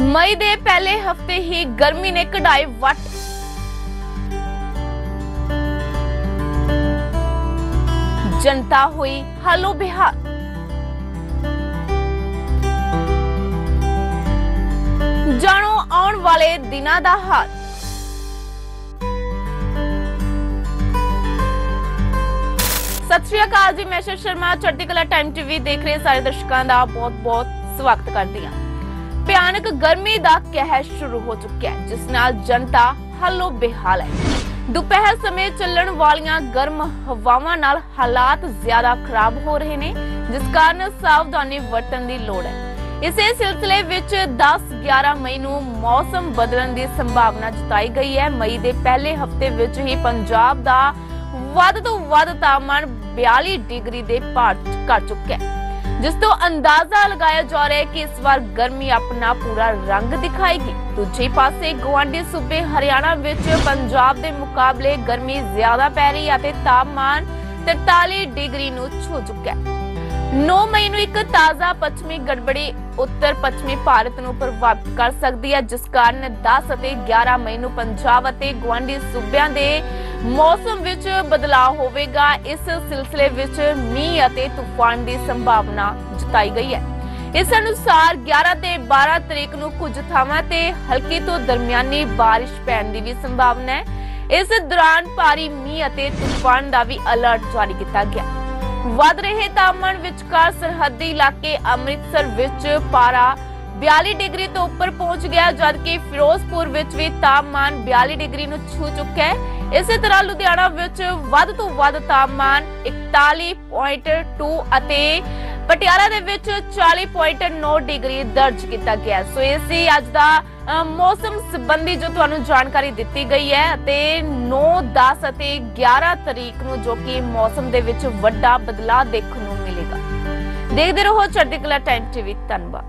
ਮਈ ਦੇ ਪਹਿਲੇ ਹਫ਼ਤੇ ਹੀ ਗਰਮੀ ਨੇ ਕਢਾਏ ਵੱਟ। ਜਨਤਾ ਹੋਈ ਹਾਲੋ ਬਿਹਾਰ। ਜਾਣੋ ਆਉਣ ਵਾਲੇ ਦਿਨਾਂ ਦਾ ਹਾਲ। ਸਤਿ ਸ਼੍ਰੀ ਅਕਾਲ ਜੀ, ਮੈਂ ਸ਼ਰਮਾ, ਚੜ੍ਹਦੀ ਕਲਾ ਟਾਈਮ ਟੀਵੀ ਦੇਖ ਰਹੇ ਸਾਰੇ ਦਰਸ਼ਕਾਂ ਦਾ ਬਹੁਤ-ਬਹੁਤ ਸਵਾਗਤ ਕਰਦੀ ਹਾਂ। ਭਿਆਨਕ ਗਰਮੀ ਦਾ ਕਹਿਰ ਸ਼ੁਰੂ ਹੋ ਚੁੱਕਿਆ ਹੈ, ਜਿਸ ਨਾਲ ਜਨਤਾ ਹੱਲੋ ਬੇਹਾਲ ਹੈ। ਦੁਪਹਿਰ ਸਮੇਂ ਚੱਲਣ ਵਾਲੀਆਂ ਗਰਮ ਹਵਾਵਾਂ ਨਾਲ ਹਾਲਾਤ ਜ਼ਿਆਦਾ ਖਰਾਬ ਹੋ ਰਹੇ ਨੇ, ਜਿਸ ਕਾਰਨ ਸਾਵਧਾਨੀ ਵਰਤਣ ਦੀ ਲੋੜ ਹੈ। ਇਸੇ ਸਿਲਸਿਲੇ ਵਿੱਚ 10-11 ਮਈ ਨੂੰ ਮੌਸਮ ਬਦਲਣ ਦੀ ਸੰਭਾਵਨਾ ਜਤਾਈ ਗਈ ਹੈ। ਮਈ ਦੇ ਪਹਿਲੇ ਹਫ਼ਤੇ ਵਿੱਚ ਹੀ ਪੰਜਾਬ ਦਾ ਵੱਧ ਤੋਂ ਵੱਧ ਤਾਪਮਾਨ 42 ਡਿਗਰੀ ਦੇ ਪਾਰ ਕਰ ਚੁੱਕਿਆ ਹੈ। ਜਿਸ ਤੋਂ ਅੰਦਾਜ਼ਾ ਲਗਾਇਆ ਜਾ ਰਿਹਾ ਹੈ ਕਿ ਇਸ ਵਾਰ ਗਰਮੀ ਆਪਣਾ ਪੂਰਾ ਰੰਗ ਦਿਖਾਏਗੀ। ਦੂਜੇ ਪਾਸੇ ਗਵਾਂਢੀ ਸੂਬੇ ਹਰਿਆਣਾ ਵਿੱਚ ਪੰਜਾਬ ਦੇ ਮੁਕਾਬਲੇ ਗਰਮੀ ਜ਼ਿਆਦਾ ਪੈ ਰਹੀ ਹੈ ਅਤੇ ਤਾਪਮਾਨ 43 ਡਿਗਰੀ ਨੂੰ ਛੂ ਚੁੱਕਾ ਹੈ। 9 ਮਈ ਨੂੰ ਇੱਕ ਤਾਜ਼ਾ ਪੱਛਮੀ ਗੜਬੜੀ ਉੱਤਰ ਪੱਛਮੀ ਭਾਰਤ ਨੂੰ ਪ੍ਰਭਾਵਿਤ ਕਰ ਸਕਦੀ ਹੈ, ਜਿਸ ਕਾਰਨ 10 ਅਤੇ 11 ਮਈ ਨੂੰ ਪੰਜਾਬ ਅਤੇ ਗਵਾਂਢੀ ਸੂਬਿਆਂ ਦੇ ਮੌਸਮ ਵਿੱਚ ਬਦਲਾਅ ਹੋਵੇਗਾ। ਇਸ ਸਿਲਸਿਲੇ ਵਿੱਚ ਮੀਂਹ ਅਤੇ ਤੂਫਾਨ ਦੀ ਸੰਭਾਵਨਾ ਜਤਾਈ ਗਈ ਹੈ। ਇਸ ਅਨੁਸਾਰ 11 ਤੇ 12 ਤਰੀਕ ਨੂੰ ਕੁਝ ਥਾਵਾਂ ਤੇ ਹਲਕੀ ਤੋਂ ਦਰਮਿਆਨੀ ਬਾਰਿਸ਼ ਪੈਣ ਦੀ ਵੀ ਸੰਭਾਵਨਾ ਹੈ। ਇਸ ਦੌਰਾਨ ਭਾਰੀ ਮੀਂਹ ਅਤੇ ਤੂਫਾਨ ਦਾ ਵੀ ਅਲਰਟ ਜਾਰੀ ਕੀਤਾ ਗਿਆ। ਵੱਧ ਰਹੇ ਤਾਪਮਾਨ ਵਿਚਕਾਰ ਸਰਹੱਦੀ ਇਲਾਕੇ ਅੰਮ੍ਰਿਤਸਰ ਵਿੱਚ ਪਾਰਾ 42 ਡਿਗਰੀ ਤੋਂ ਉੱਪਰ ਪਹੁੰਚ ਗਿਆ, ਜਦਕਿ ਫਿਰੋਜ਼ਪੁਰ ਵਿੱਚ ਵੀ ਤਾਪਮਾਨ 42 ਡਿਗਰੀ ਨੂੰ ਛੂ ਚੁੱਕਾ ਹੈ। ਇਸੇ ਤਰ੍ਹਾਂ ਲੁਧਿਆਣਾ ਵਿੱਚ ਵੱਧ ਤੋਂ ਵੱਧ ਤਾਪਮਾਨ 41.2 ਅਤੇ ਪਟਿਆਲਾ ਦੇ ਵਿੱਚ 40.9 ਡਿਗਰੀ ਦਰਜ ਕੀਤਾ ਗਿਆ ਸੋ ਇਹ ਸੀ ਅੱਜ ਦਾ ਮੌਸਮ ਸੰਬੰਧੀ ਜੋ ਤੁਹਾਨੂੰ ਜਾਣਕਾਰੀ ਦਿੱਤੀ ਗਈ ਹੈ ਅਤੇ 9 10 ਅਤੇ 11 ਤਰੀਕ ਨੂੰ ਜੋ ਕਿ ਮੌਸਮ ਦੇ ਵਿੱਚ ਵੱਡਾ ਬਦਲਾਅ ਦੇਖਣ ਨੂੰ ਮਿਲੇਗਾ। ਦੇਖਦੇ ਰਹੋ ਚੜ੍ਹਦੀ ਕਲਾ ਟਾਈਮ ਟੀਵੀ, ਧੰਨਵਾਦ।